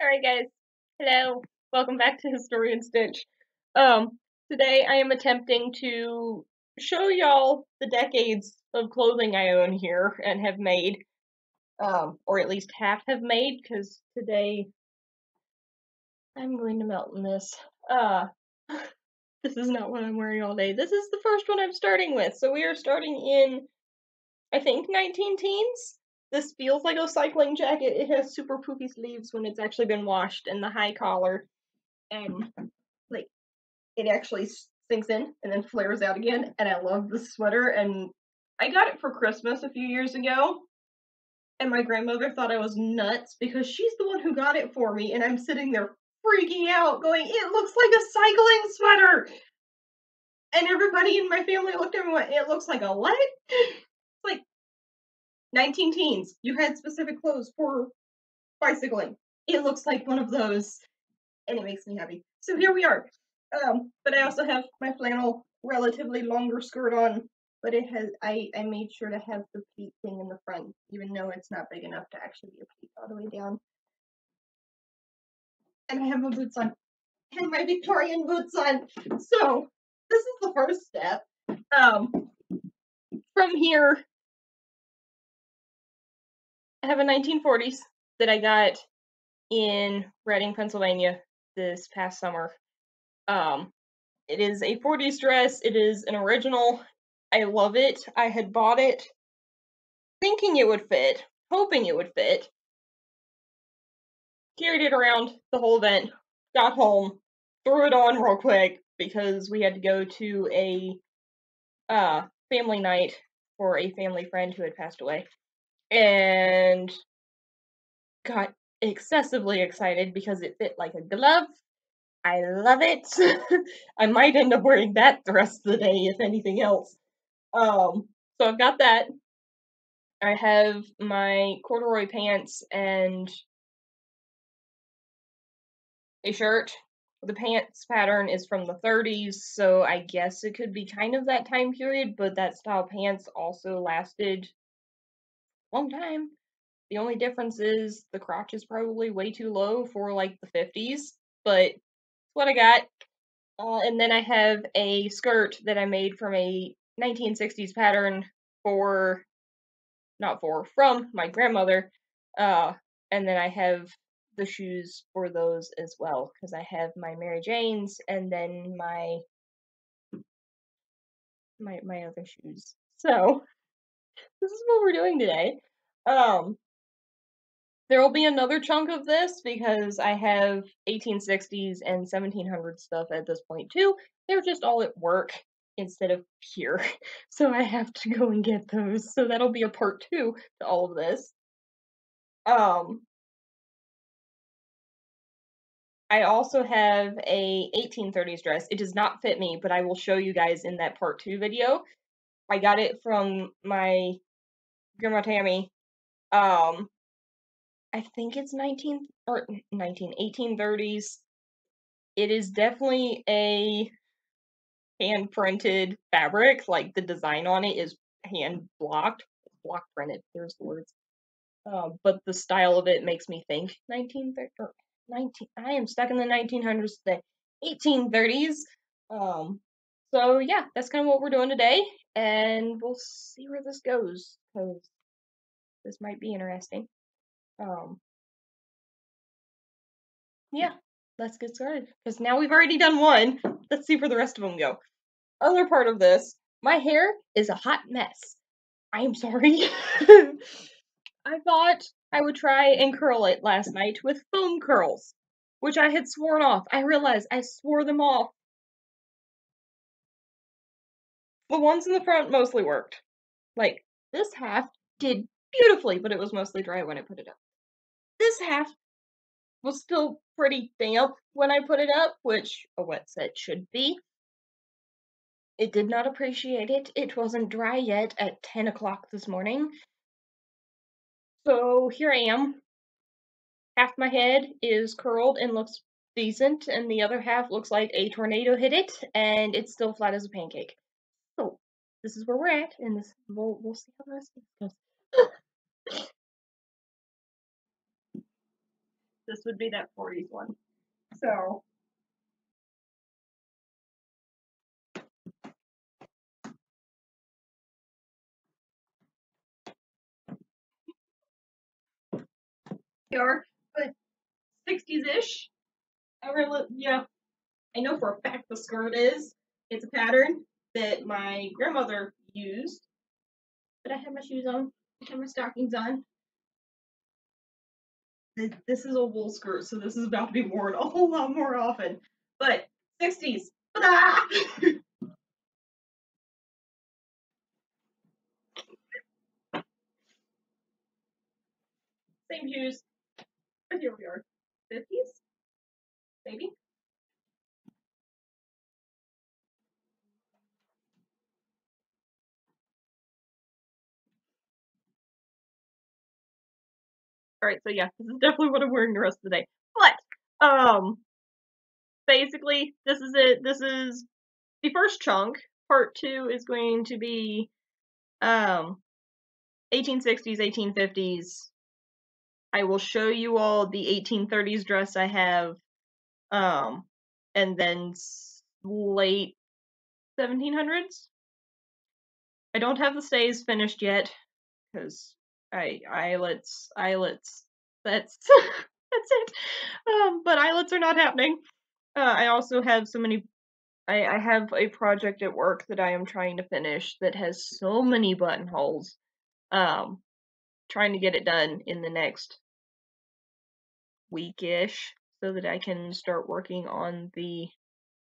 Alright guys, hello, welcome back to Historian Stitch. Um, today I am attempting to show y'all the decades of clothing I own here and have made. Um, or at least half have made, because today I'm going to melt in this. Uh, this is not what I'm wearing all day. This is the first one I'm starting with, so we are starting in, I think, 19 teens? This feels like a cycling jacket. It has super poofy sleeves when it's actually been washed, and the high collar, and like it actually sinks in and then flares out again. And I love the sweater. And I got it for Christmas a few years ago, and my grandmother thought I was nuts because she's the one who got it for me, and I'm sitting there freaking out, going, "It looks like a cycling sweater." And everybody in my family looked at me and went, "It looks like a what?" 19 teens, you had specific clothes for bicycling. It looks like one of those, and it makes me happy. So here we are. Um, but I also have my flannel, relatively longer skirt on, but it has I I made sure to have the pleat thing in the front, even though it's not big enough to actually be a pleat all the way down. And I have my boots on, and my Victorian boots on. So this is the first step. Um, from here, I have a 1940s that I got in Reading, Pennsylvania this past summer. Um, it is a 40s dress. It is an original. I love it. I had bought it thinking it would fit, hoping it would fit. Carried it around the whole event, got home, threw it on real quick because we had to go to a uh, family night for a family friend who had passed away and got excessively excited because it fit like a glove. I love it. I might end up wearing that the rest of the day, if anything else. Um, so I've got that. I have my corduroy pants and a shirt. The pants pattern is from the 30s, so I guess it could be kind of that time period, but that style pants also lasted long time. The only difference is the crotch is probably way too low for like the 50s, but what I got. Uh, and then I have a skirt that I made from a 1960s pattern for, not for, from my grandmother. Uh, and then I have the shoes for those as well because I have my Mary Janes and then my my my other shoes. So this is what we're doing today. Um, there will be another chunk of this because I have 1860s and 1700s stuff at this point too. They're just all at work instead of here. So I have to go and get those. So that'll be a part two to all of this. Um, I also have a 1830s dress. It does not fit me, but I will show you guys in that part two video. I got it from my grandma Tammy. Um, I think it's 19 or 19 1830s. It is definitely a hand printed fabric. Like the design on it is hand blocked, block printed. There's the words. Uh, but the style of it makes me think 1930 or 19. I am stuck in the 1900s today. 1830s. Um, so yeah, that's kind of what we're doing today, and we'll see where this goes because this might be interesting. Um, yeah, let's get started because now we've already done one. Let's see where the rest of them go. Other part of this, my hair is a hot mess. I am sorry. I thought I would try and curl it last night with foam curls, which I had sworn off. I realized I swore them off. The ones in the front mostly worked. Like, this half did beautifully, but it was mostly dry when I put it up. This half was still pretty damp when I put it up, which a wet set should be. It did not appreciate it. It wasn't dry yet at 10 o'clock this morning. So here I am. Half my head is curled and looks decent, and the other half looks like a tornado hit it, and it's still flat as a pancake. This is where we're at, and this we'll we'll see how the rest of this goes. this would be that 40s one. So are, but 60s-ish. I really, yeah, I know for a fact the skirt is. It's a pattern that my grandmother used. But I have my shoes on. I have my stockings on. This is a wool skirt, so this is about to be worn a whole lot more often. But 60s. Same shoes. But here we are. 50s? Maybe? Alright, so yeah, this is definitely what I'm wearing the rest of the day. But, um, basically, this is it. This is the first chunk. Part two is going to be, um, 1860s, 1850s. I will show you all the 1830s dress I have, um, and then late 1700s. I don't have the stays finished yet, because I eyelets eyelets. That's that's it. Um, but eyelets are not happening. Uh, I also have so many. I, I have a project at work that I am trying to finish that has so many buttonholes. Um, trying to get it done in the next weekish so that I can start working on the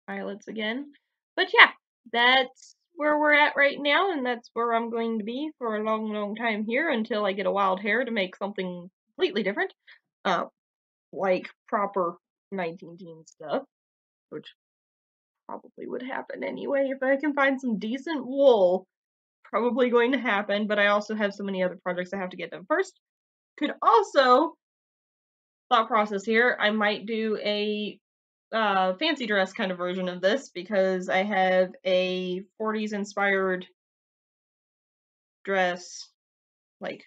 eyelets again. But yeah, that's where we're at right now, and that's where I'm going to be for a long, long time here until I get a wild hair to make something completely different. Uh, like proper 19 teen stuff, which probably would happen anyway if I can find some decent wool. Probably going to happen, but I also have so many other projects I have to get done first. Could also, thought process here, I might do a uh, fancy dress kind of version of this because I have a 40s inspired dress, like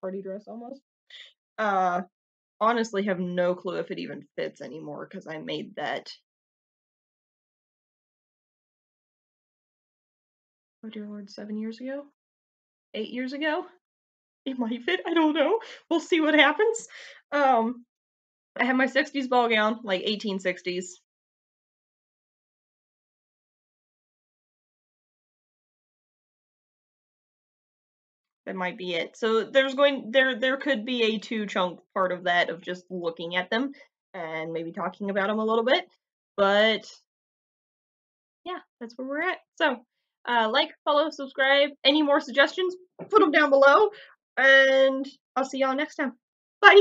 party dress almost. Uh, honestly, have no clue if it even fits anymore because I made that. Oh dear lord, seven years ago? Eight years ago? It might fit, I don't know. We'll see what happens. Um, I have my 60s ball gown, like 1860s. That might be it. So there's going there there could be a two chunk part of that of just looking at them and maybe talking about them a little bit. But yeah, that's where we're at. So uh, like, follow, subscribe. Any more suggestions? Put them down below. And I'll see y'all next time. Bye.